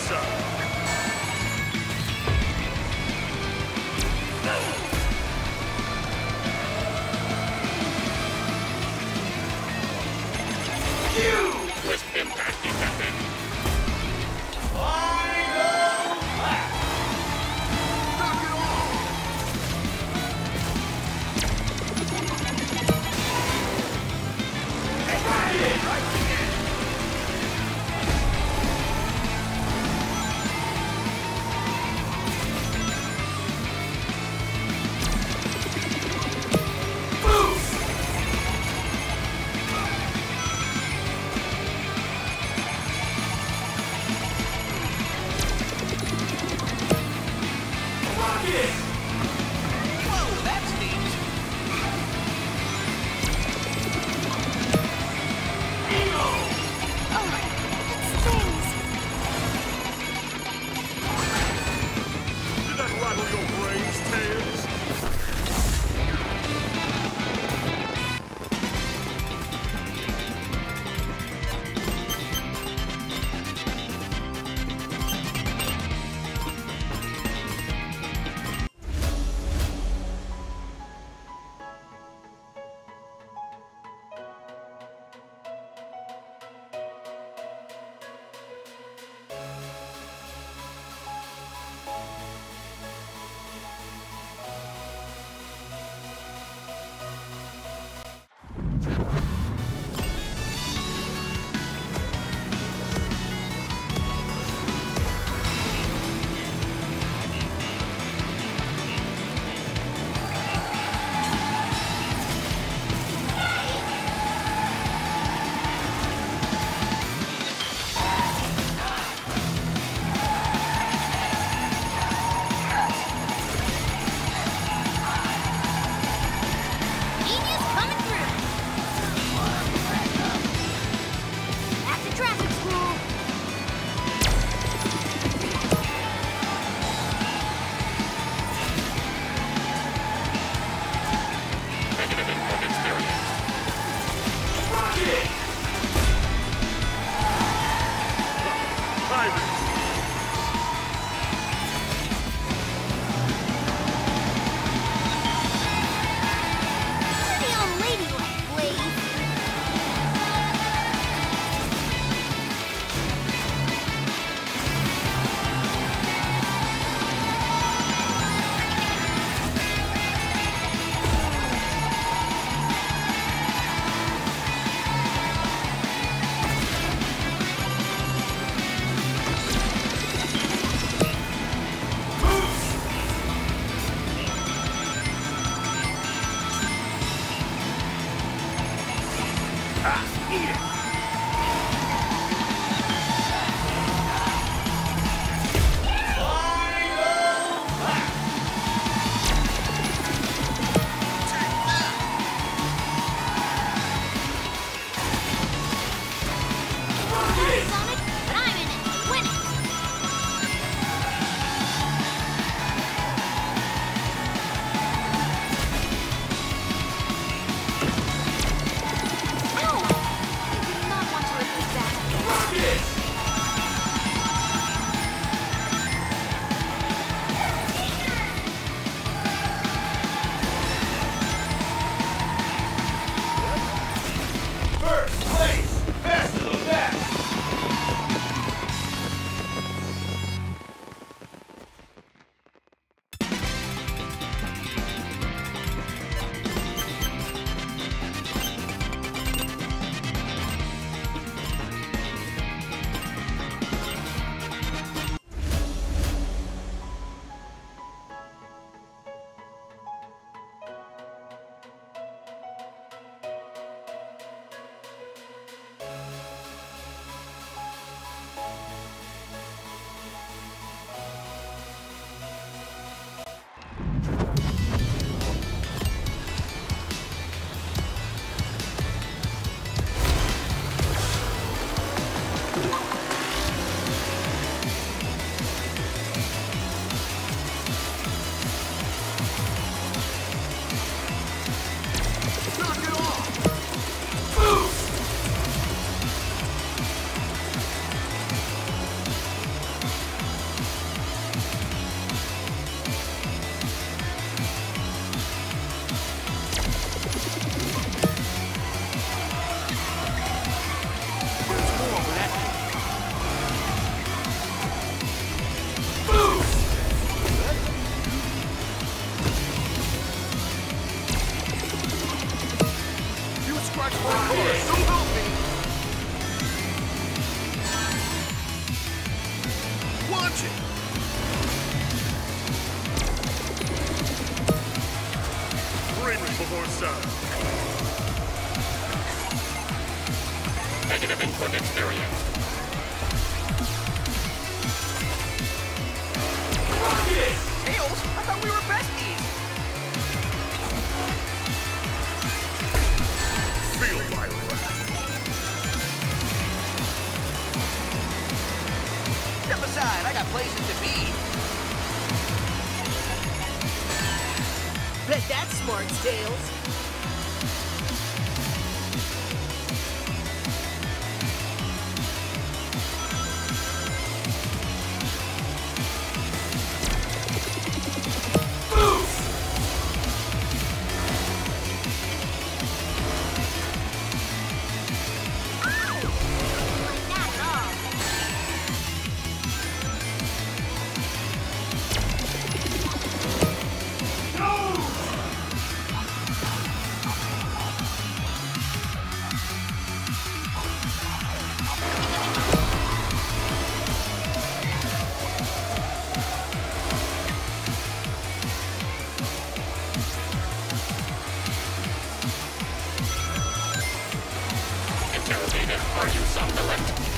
Mensa. Negative input experience. Tails, Tails. Targets you the left.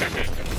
Hehehe